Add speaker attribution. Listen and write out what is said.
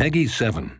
Speaker 1: Peggy 7.